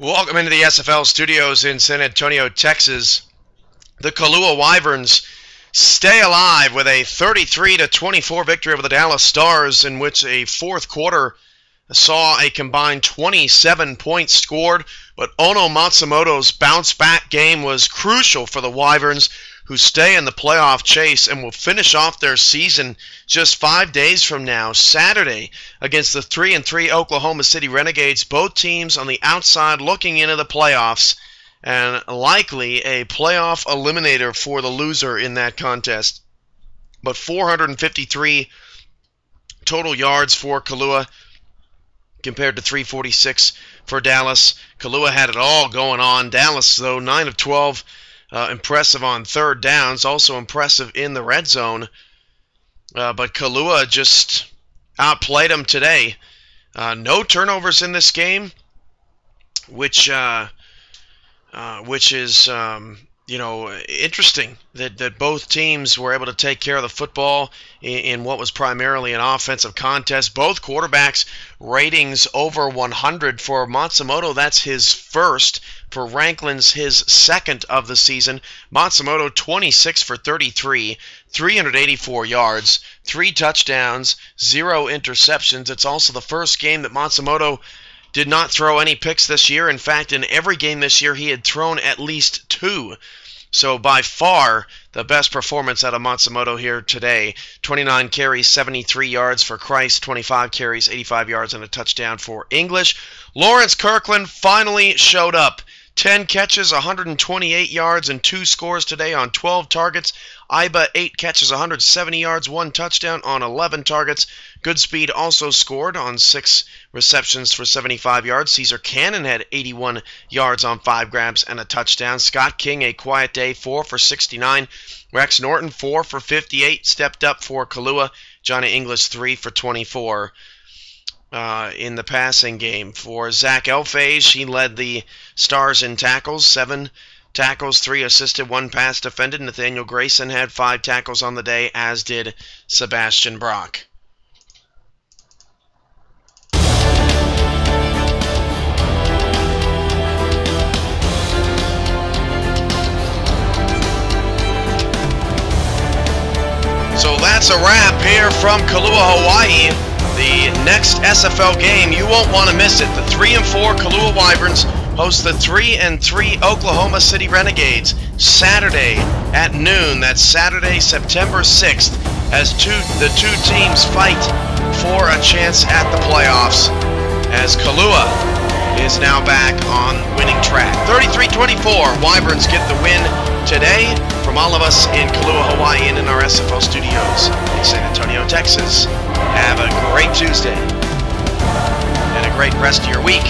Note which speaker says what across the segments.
Speaker 1: Welcome into the SFL studios in San Antonio, Texas. The Kailua Wyverns stay alive with a 33 to 24 victory over the Dallas Stars, in which a fourth quarter saw a combined 27 points scored. But Ono Matsumoto's bounce back game was crucial for the Wyverns, who stay in the playoff chase and will finish off their season just five days from now, Saturday, against the 3 and 3 Oklahoma City Renegades. Both teams on the outside looking into the playoffs and likely a playoff eliminator for the loser in that contest. But 453 total yards for Kailua compared to 346 for Dallas. Kailua had it all going on. Dallas, though, 9 of 12 uh, impressive on third downs, also impressive in the red zone. Uh, but Kailua just outplayed him today. Uh, no turnovers in this game, which uh, uh, which is um, you know interesting that, that both teams were able to take care of the football in, in, what was primarily an offensive contest. Both quarterbacks ratings over 100 for Matsumoto. That's his first. For Ranklin's his second of the season. Matsumoto 26 for 33, 384 yards, three touchdowns, zero interceptions. It's also the first game that Matsumoto did not throw any picks this year. In fact, in every game this year, he had thrown at least two. So by far the best performance out of Matsumoto here today. 29 carries, 73 yards for Christ, 25 carries, 85 yards, and a touchdown for English. Lawrence Kirkland finally showed up. 10 catches, 128 yards, and two scores today on 12 targets. Iba, 8 catches, 170 yards, 1 touchdown on 11 targets. Goodspeed also scored on 6 receptions for 75 yards. Caesar Cannon had 81 yards on 5 grabs and a touchdown. Scott King, a quiet day, 4 for 69. Rex Norton, 4 for 58, stepped up for Kailua. Johnny English, 3 for 24 uh, in the passing game. For Zach Elfage, he led the Stars in tackles, seven tackles, three assisted, one pass defended. Nathaniel Grayson had five tackles on the day, as did Sebastian Brock. So that's a wrap here from Kailua, Hawaii next SFL game. You won't want to miss it. The 3 and 4 Kailua Wyverns host the 3 and 3 Oklahoma City Renegades Saturday at noon. That's Saturday, September 6th, as two the two teams fight for a chance at the playoffs. As Kailua is now back on winning track. 33-24, Wyverns get the win today. From all of us in Kailua, Hawaii, and in our SFL studios in San Antonio, Texas. Have a great Tuesday and a great rest of your week.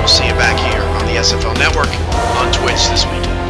Speaker 1: We'll see you back here on the SFL Network on Twitch this weekend.